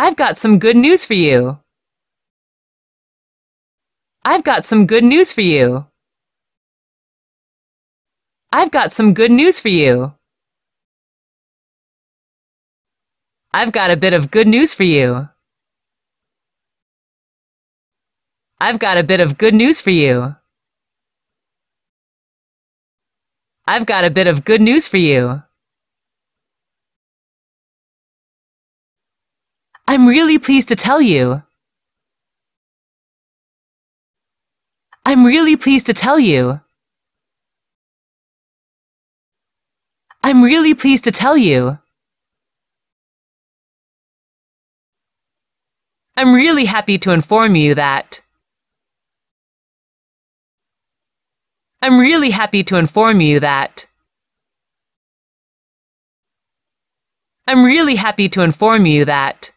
I've got some good news for you. I've got some good news for you. I've got some good news for you. I've got a bit of good news for you. I've got a bit of good news for you. I've got a bit of good news for you. I'm really pleased to tell you. I'm really pleased to tell you. I'm really pleased to tell you. I'm really happy to inform you that. I'm really happy to inform you that. I'm really happy to inform you that.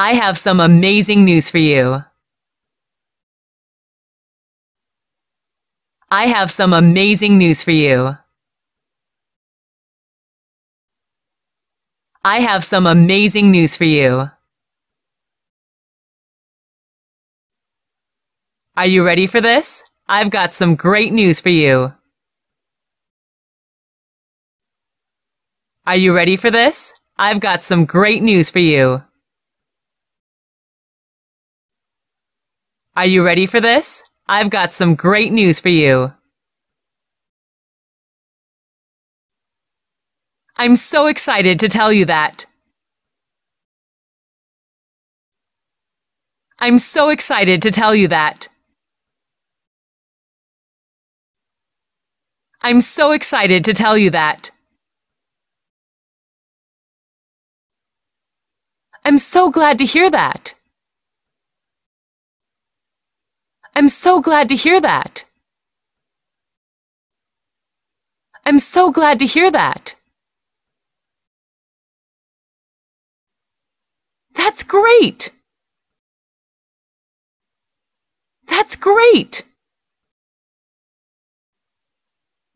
I have some amazing news for you. I have some amazing news for you. I have some amazing news for you. Are you ready for this? I've got some great news for you. Are you ready for this? I've got some great news for you. Are you ready for this? I've got some great news for you. I'm so excited to tell you that. I'm so excited to tell you that. I'm so excited to tell you that. I'm so glad to hear that. I'm so glad to hear that. I'm so glad to hear that. That's great! That's great!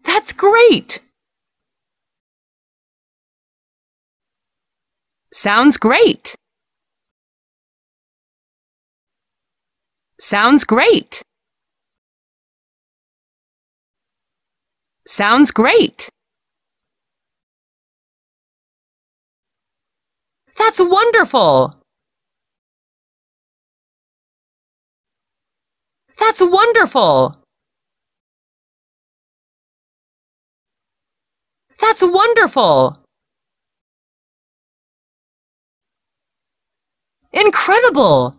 That's great! Sounds great! Sounds great! Sounds great! That's wonderful! That's wonderful! That's wonderful! Incredible!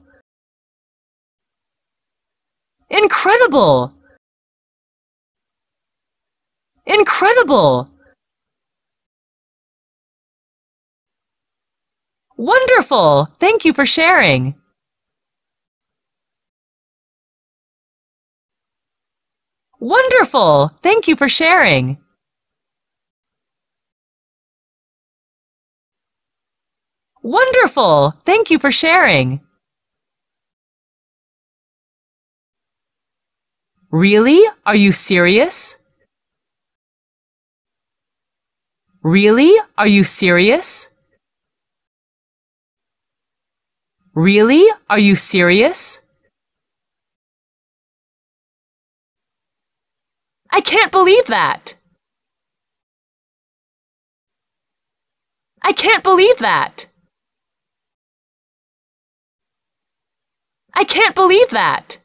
Incredible! Incredible! Wonderful! Thank you for sharing. Wonderful! Thank you for sharing. Wonderful! Thank you for sharing. Really? Are you serious? Really? Are you serious? Really? Are you serious? I can't believe that! I can't believe that! I can't believe that!